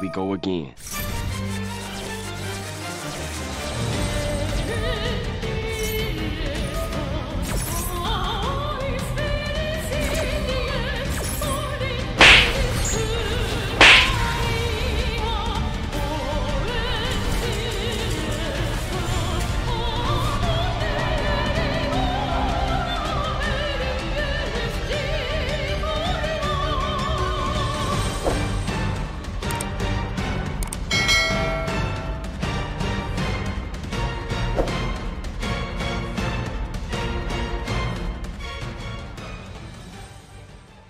we go again.